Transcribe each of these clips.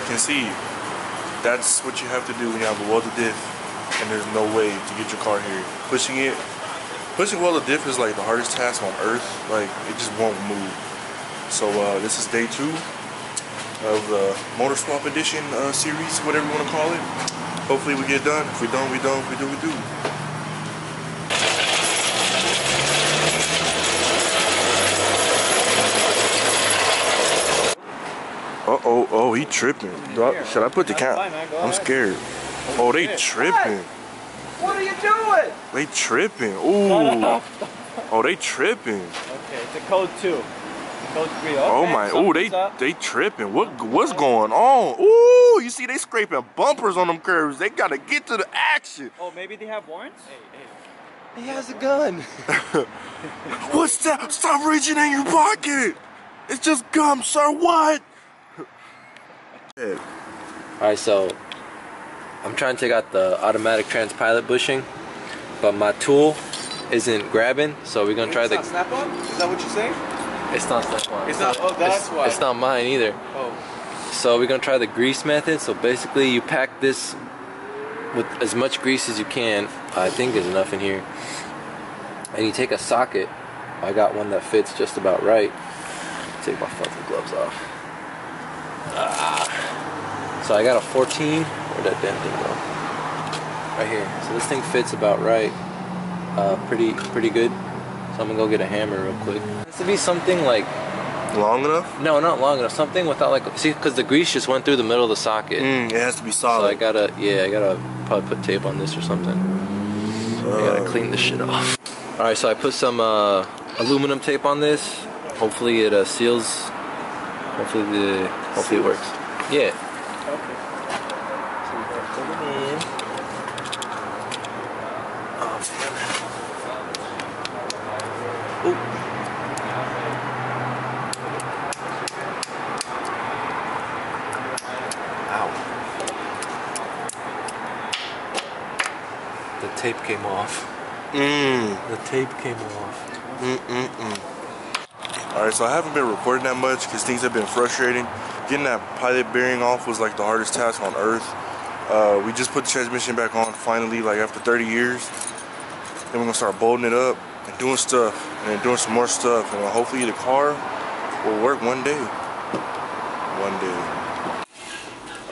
can see, that's what you have to do when you have a welded diff and there's no way to get your car here. Pushing it, pushing welded diff is like the hardest task on earth. Like it just won't move. So uh, this is day two of the Motor Swap Edition uh, series, whatever you want to call it. Hopefully we get done. If we don't, we don't. If we do, we do. Uh oh, oh, he tripping. Do I- should I put the count? fine, man. Go I'm scared. Oh, they tripping. What are you doing? They tripping. Ooh. Oh, they tripping. Okay, it's a code two. Code three. Okay, Oh my. Ooh, they up. they tripping. What what's going on? Ooh, you see they scraping bumpers on them curves. They gotta get to the action. Oh, maybe they have warrants? Hey, hey. He has a gun. What's that? Stop reaching in your pocket. It's just gum, sir. What? Yeah. Alright, so I'm trying to take out the automatic trans pilot bushing, but my tool isn't grabbing, so we're gonna try the. snap on? Is that what you're saying? It's not Snap-on. It's not- oh, that's it's, why. It's not mine either. Oh. So we're gonna try the grease method. So basically, you pack this with as much grease as you can. I think there's enough in here, and you take a socket. I got one that fits just about right. Take my fucking gloves off. So I got a 14. Where'd that damn thing go? Right here. So this thing fits about right. Uh, pretty pretty good. So I'm gonna go get a hammer real quick. This to be something like Long enough? no, not long enough. Something without like see, because the grease just went through the middle of the socket. Mm, it has to be solid. So I gotta, yeah, I gotta probably put tape on this or something. I gotta clean this shit off. All right, so I put some uh, aluminum tape on this. Hopefully it uh, seals. Hopefully the, hopefully it works. Yeah. Okay. So we gotta put it in. Oh, man. Ooh. Ow. The tape came off. Mm, The tape came off. mm, mm, mm. All right, so I haven't been recording that much because things have been frustrating. Getting that pilot bearing off was like the hardest task on earth. Uh, we just put the transmission back on finally, like after 30 years. Then we're gonna start bolting it up and doing stuff, and doing some more stuff, and hopefully the car will work one day. One day.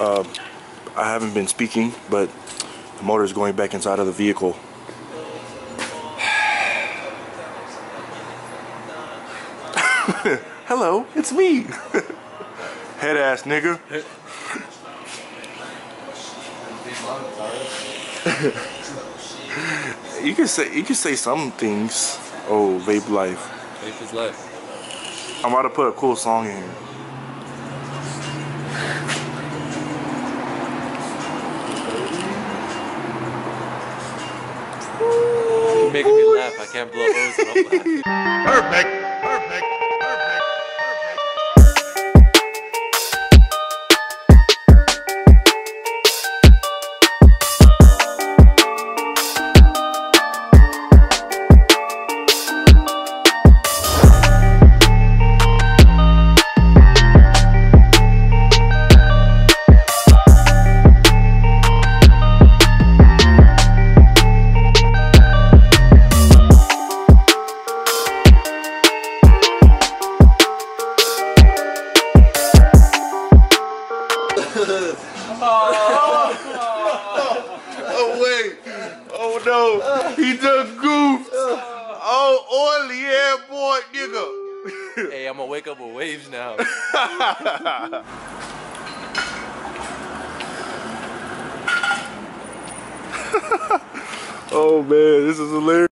Um, I haven't been speaking, but the motor is going back inside of the vehicle. Hello, it's me. Head ass nigga. you can say you can say some things. Oh, vape life. Vape is life. I'm about to put a cool song in here. You're making me laugh. I can't blow O's and I'm laughing. Perfect. Perfect. No. He done goofed. Oh oily boy nigga. Hey, I'm gonna wake up with waves now. Oh man, this is hilarious.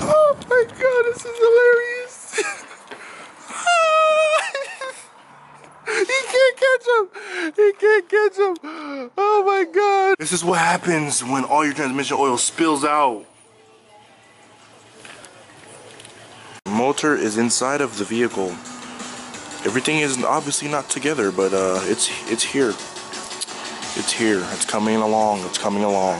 oh my god, this is hilarious. he can't catch him. He can't catch him. Oh my god. This is what happens when all your transmission oil spills out. motor is inside of the vehicle. Everything is obviously not together, but uh, it's it's here. It's here. It's coming along. It's coming along.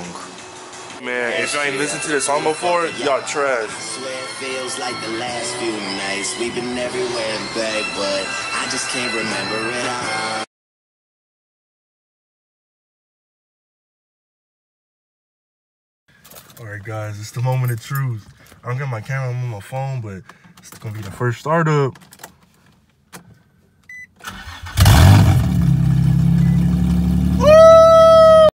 Man, if you ain't listened to this song before, y'all trash. swear it feels like the last few nights. We've been everywhere and back, but I just can't remember it all. Guys, it's the moment of truth. I don't got my camera, I'm on my phone, but it's gonna be the first startup.